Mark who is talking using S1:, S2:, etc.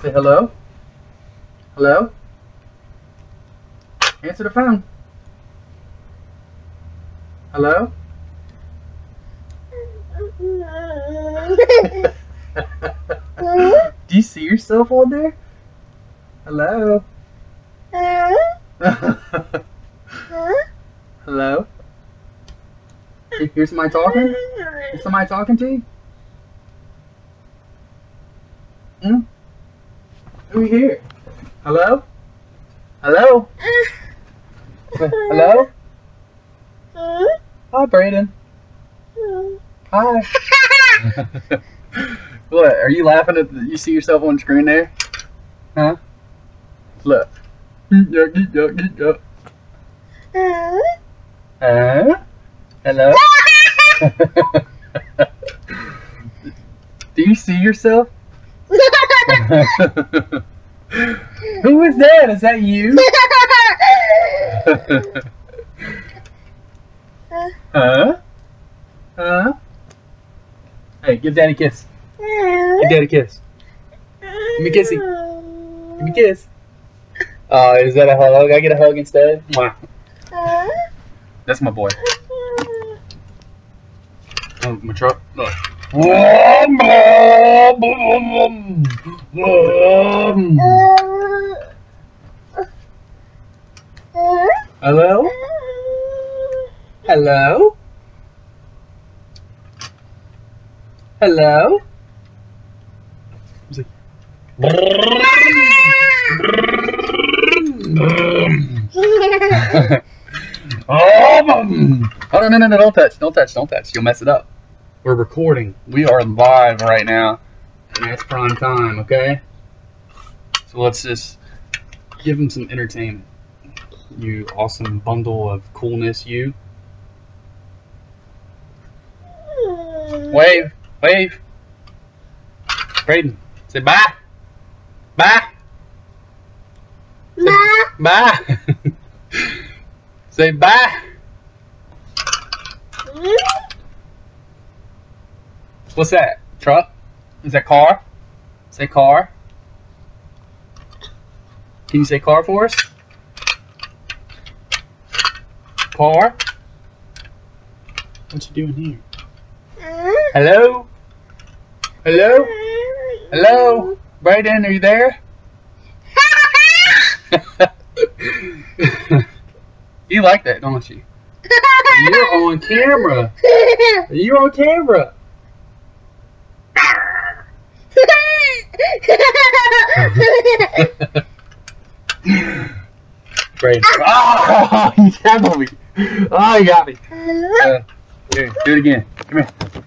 S1: Say hello. Hello. Answer the phone. Hello. Do you see yourself on there? Hello. Hello. Here- Here's somebody talking. Is somebody talking to you? Hmm? Who here? Hello? Hello? Hello? Hi, Braden. Hi. what? Are you laughing at the, you see yourself on screen there? Huh? Look. Huh? Hello? Do you see yourself? Who is that? Is that you? huh? Huh? Hey, give daddy a kiss. Give daddy a kiss. Give me a kissy. Give me a kiss. Oh, is that a hug? I get a hug instead? Mwah. That's my boy. Oh, my truck. Look. Hello? Hello? Hello? Oh, no, no, no, don't touch, don't touch, don't touch. You'll mess it up. We're recording. We are live right now, and it's prime time, okay? So let's just give him some entertainment. You awesome bundle of coolness, you. Wave, wave. Braden, say bye. Bye. Say bye. say bye. Mm-hmm. What's that? Truck? Is that car? Say car. Can you say car for us? Car? What you doing here? Hello? Hello? Hello? Braden, are you there? you like that, don't you? You're on camera. You're on camera. Braden. Oh, you got me. Oh, you got me. Uh, here, do it again. Come here.